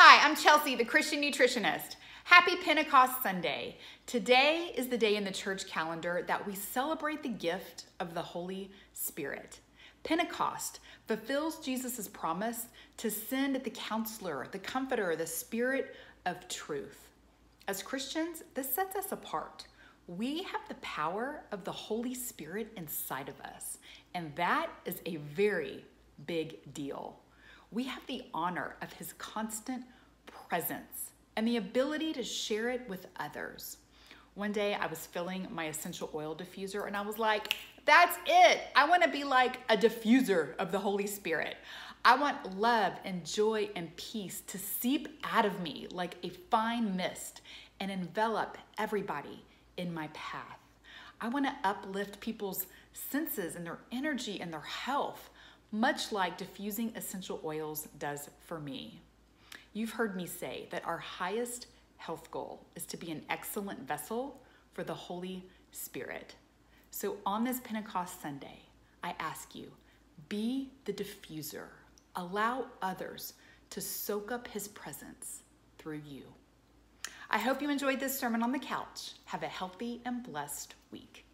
Hi, I'm Chelsea, the Christian nutritionist. Happy Pentecost Sunday. Today is the day in the church calendar that we celebrate the gift of the Holy Spirit. Pentecost fulfills Jesus' promise to send the counselor, the comforter, the spirit of truth. As Christians, this sets us apart. We have the power of the Holy Spirit inside of us, and that is a very big deal. We have the honor of His constant presence and the ability to share it with others. One day I was filling my essential oil diffuser and I was like, that's it. I want to be like a diffuser of the Holy Spirit. I want love and joy and peace to seep out of me like a fine mist and envelop everybody in my path. I want to uplift people's senses and their energy and their health, much like diffusing essential oils does for me. You've heard me say that our highest health goal is to be an excellent vessel for the Holy Spirit. So on this Pentecost Sunday, I ask you, be the diffuser. Allow others to soak up his presence through you. I hope you enjoyed this sermon on the couch. Have a healthy and blessed week.